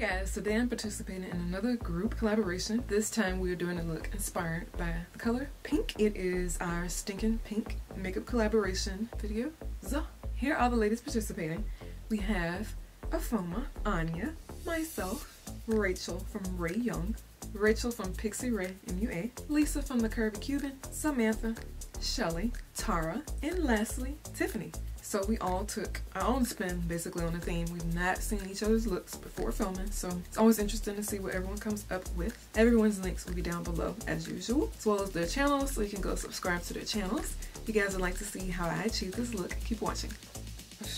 guys, today I'm participating in another group collaboration. This time we are doing a look inspired by the color pink. It is our Stinking Pink makeup collaboration video. So, here are the ladies participating. We have Afoma, Anya, myself, Rachel from Rae Young, Rachel from Pixie Rai MUA, Lisa from the Curvy Cuban, Samantha, Shelly, Tara, and lastly, Tiffany. So we all took our own spin basically on the theme. We've not seen each other's looks before filming, so it's always interesting to see what everyone comes up with. Everyone's links will be down below as usual, as well as their channels, so you can go subscribe to their channels. If you guys would like to see how I achieve this look, keep watching.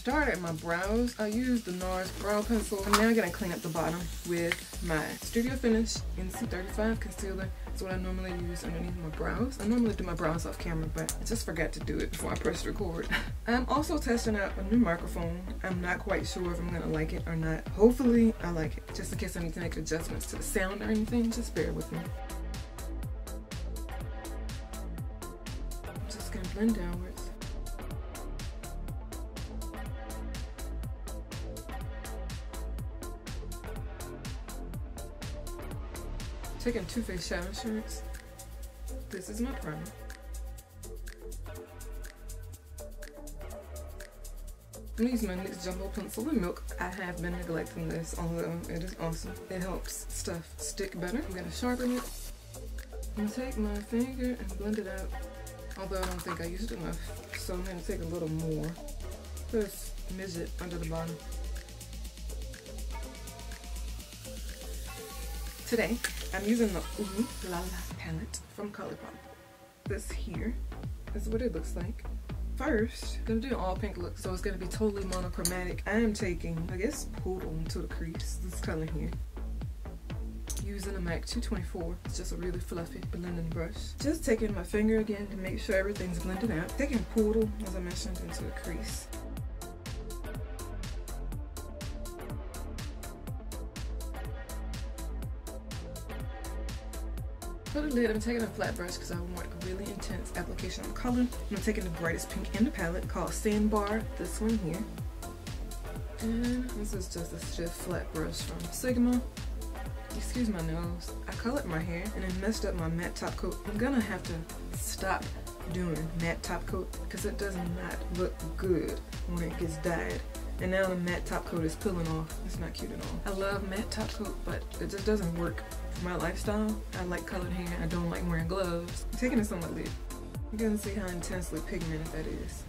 Started my brows. I used the NARS brow pencil. I'm now gonna clean up the bottom with my Studio Finish NC35 concealer. That's what I normally use underneath my brows. I normally do my brows off camera, but I just forgot to do it before I pressed record. I'm also testing out a new microphone. I'm not quite sure if I'm gonna like it or not. Hopefully I like it. Just in case I need to make adjustments to the sound or anything, just bear with me. I'm just gonna blend downwards. Taking Too Faced Shadow Insurance. This is my primer. I'm my NYX Jumbo Pencil in Milk. I have been neglecting this, although it is awesome. It helps stuff stick better. I'm gonna sharpen it. and take my finger and blend it out. Although I don't think I used enough, so I'm gonna take a little more. Just midget under the bottom. Today, I'm using the Ooh La La palette from Colourpop. This here is what it looks like. First, I'm gonna do an all pink look, so it's gonna be totally monochromatic. I am taking, I guess, Poodle into the crease, this color here. Using a MAC 224, it's just a really fluffy blending brush. Just taking my finger again to make sure everything's blended out. Taking Poodle, as I mentioned, into the crease. For lid, I'm taking a flat brush because I want a really intense application of color. I'm taking the brightest pink in the palette called Sandbar, this one here. And this is just a stiff flat brush from Sigma. Excuse my nose. I colored my hair and it messed up my matte top coat. I'm gonna have to stop doing matte top coat because it does not look good when it gets dyed. And now the matte top coat is peeling off. It's not cute at all. I love matte top coat, but it just doesn't work for my lifestyle. I like colored hair. I don't like wearing gloves. I'm taking this on my lid. You can see how intensely pigmented that is.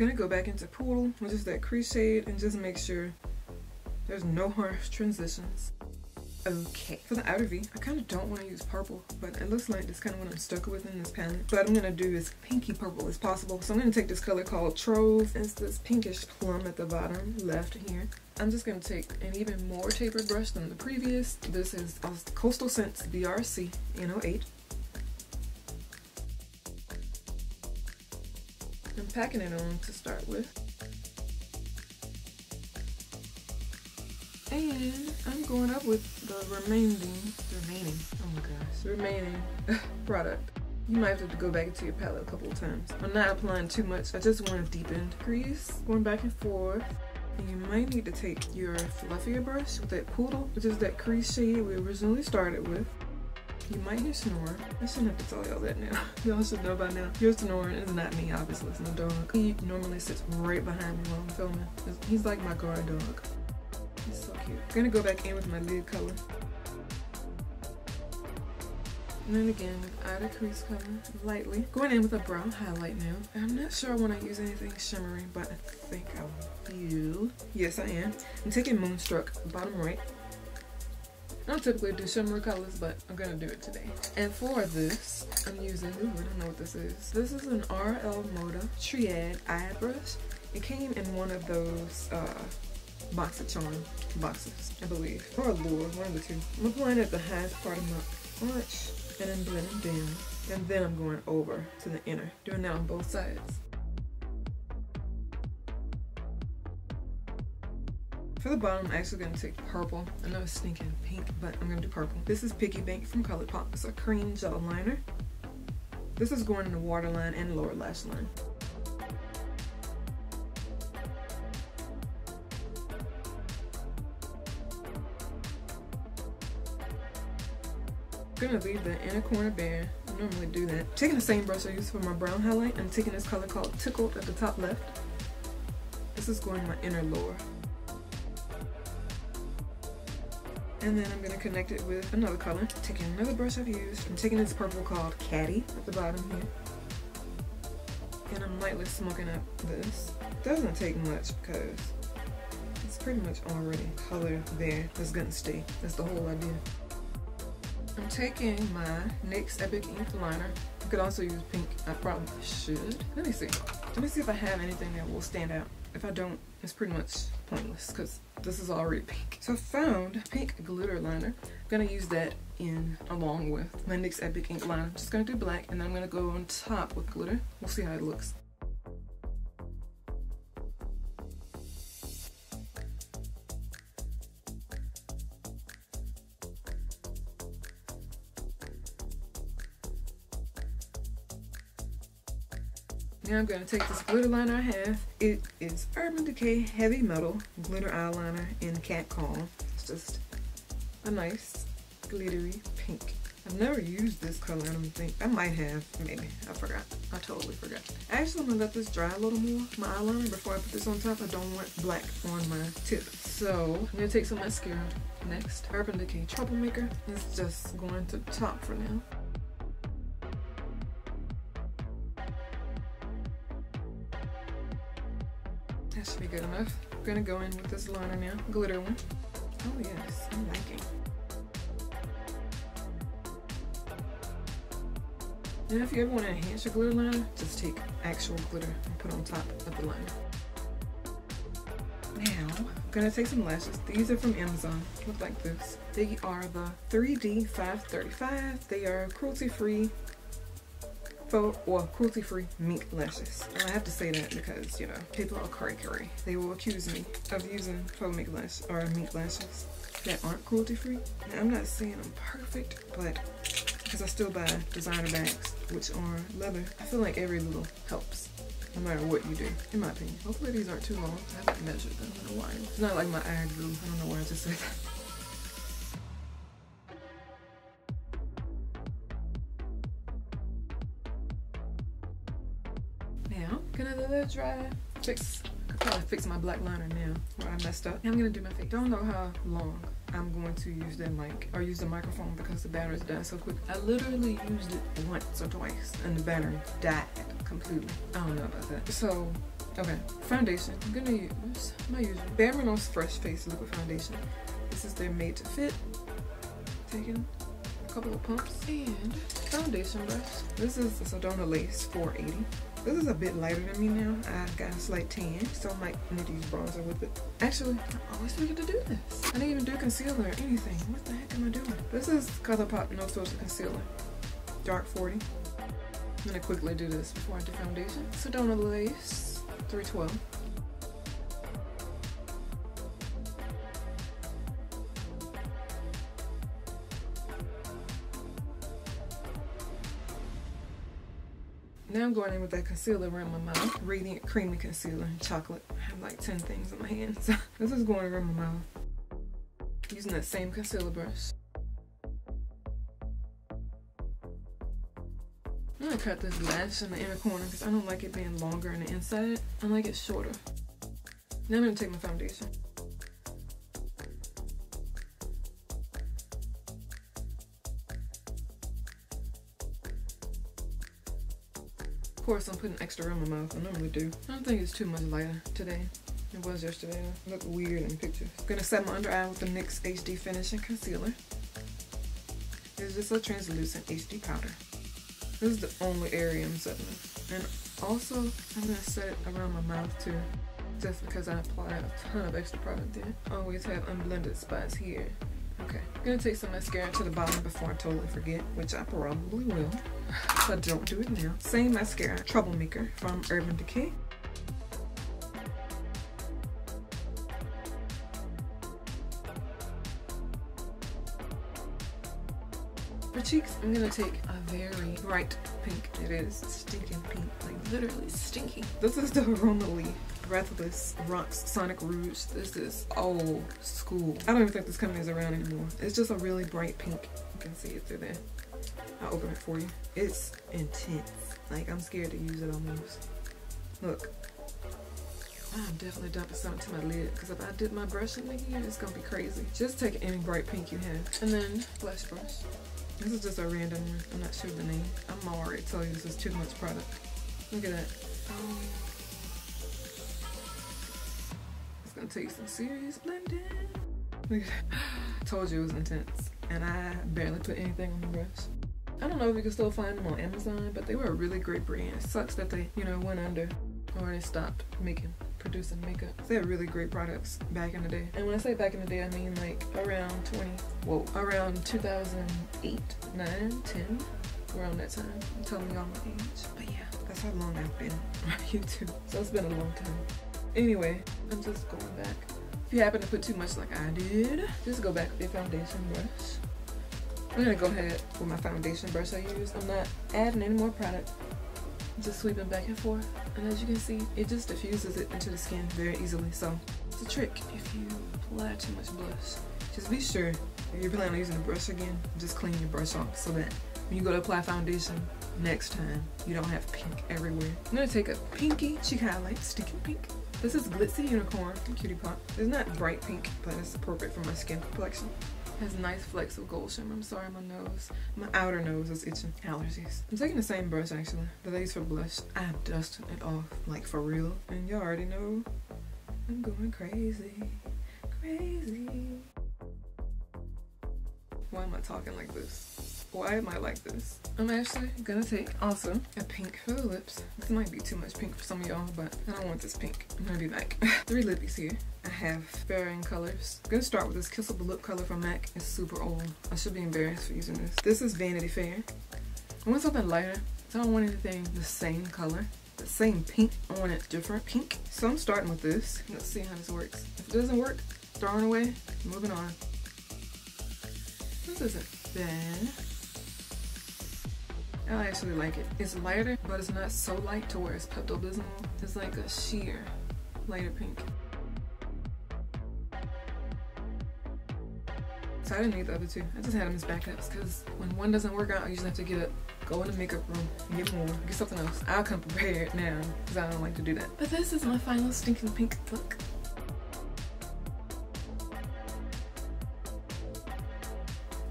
gonna go back into Poodle, which is that crease shade, and just make sure there's no harsh transitions. Okay, for the outer V, I kind of don't want to use purple, but it looks like that's kind of what I'm stuck with in this palette. But I'm going to do as pinky purple as possible. So I'm going to take this color called Trove. It's this pinkish plum at the bottom left here. I'm just going to take an even more tapered brush than the previous. This is Coastal Scents BRC N08. I'm packing it on to start with. And I'm going up with the remaining, remaining, oh my gosh, remaining product. You might have to go back into your palette a couple of times. I'm not applying too much. I just want a deepened crease, going back and forth. And you might need to take your fluffier brush with that poodle, which is that crease shade we originally started with. You might hear snore. I shouldn't have to tell y'all that now. y'all should know by now. You're snoring. It's not me, obviously. It's my dog. He normally sits right behind me while I'm filming. He's like my guard dog. Cute. I'm gonna go back in with my lid color. And then again add a crease color, lightly. Going in with a brown highlight now. I'm not sure I want to use anything shimmery, but I think I will. Yes, I am. I'm taking Moonstruck, bottom right. I don't typically do shimmer colors, but I'm gonna do it today. And for this, I'm using, ooh, I don't know what this is. This is an RL Moda Triad eye brush. It came in one of those uh, BoxyCharm boxes, I believe. Or Allure, one of the two. I'm applying at the highest part of my arch and then blending down. And then I'm going over to the inner, doing that on both sides. For the bottom, I'm actually going to take purple. I know it's stinking pink, but I'm going to do purple. This is Picky Bank from ColourPop. It's a cream gel liner. This is going in the waterline and lower lash line. Gonna leave the inner corner bare. I normally do that. Taking the same brush I used for my brown highlight, I'm taking this color called Tickled at the top left. This is going my inner lower. And then I'm gonna connect it with another color. Taking another brush I've used. I'm taking this purple called Caddy at the bottom here. And I'm lightly smoking up this. Doesn't take much because it's pretty much already color there that's gonna stay. That's the whole idea. I'm taking my NYX Epic Ink liner. You could also use pink. I probably should. Let me see. Let me see if I have anything that will stand out. If I don't, it's pretty much pointless because this is already pink. So I found pink glitter liner. I'm gonna use that in along with my NYX Epic Ink liner. I'm just gonna do black and then I'm gonna go on top with glitter. We'll see how it looks. I'm going to take this glitter liner I have. It is Urban Decay Heavy Metal Glitter Eyeliner in Cat Calm. It's just a nice glittery pink. I've never used this color, I don't think. I might have, maybe. I forgot. I totally forgot. Actually, I'm gonna let this dry a little more, my eyeliner, before I put this on top. I don't want black on my tip. So, I'm gonna take some mascara next. Urban Decay Troublemaker. It's just going to top for now. Good enough. I'm gonna go in with this liner now, glitter one. Oh yes, I'm liking. Now if you ever want to enhance your glitter liner, just take actual glitter and put on top of the liner. Now, I'm gonna take some lashes. These are from Amazon. Look like this. They are the 3D 535. They are cruelty-free faux or cruelty-free mink lashes. And I have to say that because, you know, people are cray. They will accuse me of using faux mink lash or mink lashes that aren't cruelty-free. And I'm not saying I'm perfect, but because I still buy designer bags, which are leather, I feel like every little helps. No matter what you do, in my opinion. Hopefully these aren't too long. I haven't measured them in a while. It's not like my eye grew. I don't know why I just said that. Now, gonna let it dry. Fix, I could probably fix my black liner now where I messed up. I'm gonna do my face. Don't know how long I'm going to use that mic or use the microphone because the battery's died so quick. I literally used it once or twice and the battery died completely. I don't know about that. So, okay, foundation. I'm gonna use my usual Bare Minerals Fresh Face Liquid Foundation. This is their Made to Fit. Taking a couple of pumps and foundation brush. This is the Sedona Lace 480. This is a bit lighter than me now. I got a slight tan, so I might need to use bronzer with it. Actually, I always forget to do this. I didn't even do concealer or anything. What the heck am I doing? This is ColourPop No Filter Concealer. Dark 40. I'm gonna quickly do this before I do foundation. Sedona Lace 312. Now I'm going in with that concealer around my mouth. Radiant Creamy Concealer chocolate. I have like 10 things in my hands. this is going around my mouth. Using that same concealer brush. I'm gonna cut this lash in the inner corner because I don't like it being longer on the inside. I like it shorter. Now I'm gonna take my foundation. Course, I'm putting extra around my mouth. I normally do. I don't think it's too much lighter today. It was yesterday. It looked weird in pictures. I'm gonna set my under eye with the NYX HD Finishing Concealer. It's just a translucent HD powder. This is the only area I'm setting it. And also, I'm gonna set it around my mouth too. Just because I apply a ton of extra product there. Always have unblended spots here. Okay, I'm gonna take some mascara to the bottom before I totally forget, which I probably will, but don't do it now. Same mascara, Troublemaker from Urban Decay. For cheeks, I'm gonna take a very bright pink. It is stinking pink, like literally stinky. This is the Lee Breathless Rocks Sonic Rouge. This is old school. I don't even think this company is around anymore. It's just a really bright pink. You can see it through there. I'll open it for you. It's intense. Like I'm scared to use it almost. Look, I'm definitely dumping something to my lid because if I dip my brush in here, it's gonna be crazy. Just take any bright pink you have. And then blush brush. This is just a random one. I'm not sure the name. I'm already telling you this is too much product. Look at that. Um, it's gonna take some serious blending. Look at that. Told you it was intense. And I barely put anything on the brush. I don't know if you can still find them on Amazon, but they were a really great brand. It sucks that they, you know, went under or they stopped making producing makeup. They had really great products back in the day. And when I say back in the day, I mean like around 20, whoa, around 2008, 9, 10, around that time. I'm telling y'all my age. But yeah, that's how long I've been on YouTube. So it's been a long time. Anyway, I'm just going back. If you happen to put too much like I did, just go back with your foundation brush. I'm gonna go ahead with my foundation brush I use. I'm not adding any more product. Just sweeping back and forth. And as you can see it just diffuses it into the skin very easily. So it's a trick if you apply too much blush. Just be sure if you're planning on using a brush again just clean your brush off so that when you go to apply foundation next time you don't have pink everywhere. I'm gonna take a pinky cheek highlight stinking pink. This is glitzy unicorn from cutie pop. It's not bright pink but it's appropriate for my skin complexion has nice flecks of gold shimmer. I'm sorry, my nose, my outer nose is itching. Allergies. I'm taking the same brush actually that I use for blush. I dusted it off, like for real. And you already know I'm going crazy, crazy. Why am I talking like this? Why am I like this? I'm actually gonna take also a pink for the lips. This might be too much pink for some of y'all, but I don't want this pink. I'm gonna be back. Three lippies here. Have varying colors. I'm gonna start with this Kissable Lip color from MAC. It's super old. I should be embarrassed for using this. This is Vanity Fair. I want something lighter. I don't want anything the same color. The same pink. I want it different pink. So I'm starting with this. Let's see how this works. If it doesn't work, throwing away, moving on. This isn't bad. I actually like it. It's lighter, but it's not so light to where it's Pepto-Bismol. It's like a sheer lighter pink. So I didn't need the other two. I just had them as backups because when one doesn't work out, I usually have to get up, go in the makeup room, get more, get something else. I'll come prepared now because I don't like to do that. But this is my final stinking pink look.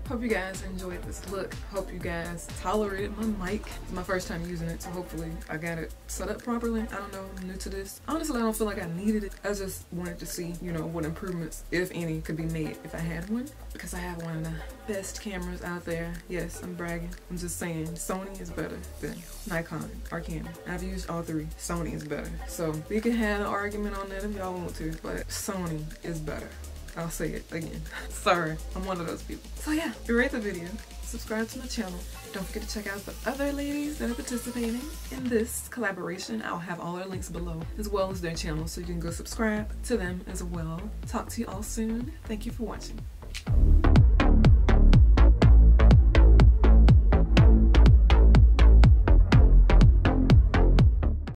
Hope you guys enjoyed this look. Hope you guys tolerated my mic. It's my first time using it, so hopefully I got it set up properly. I don't know, I'm new to this. Honestly, I don't feel like I needed it. I just wanted to see, you know, what improvements, if any, could be made if I had one. Because I have one of the best cameras out there. Yes, I'm bragging. I'm just saying, Sony is better than Nikon or Canon. I've used all three. Sony is better. So we can have an argument on that if y'all want to, but Sony is better. I'll say it again. Sorry, I'm one of those people. So yeah, if you rate the video, subscribe to my channel. Don't forget to check out the other ladies that are participating in this collaboration. I'll have all their links below as well as their channels so you can go subscribe to them as well. Talk to you all soon. Thank you for watching.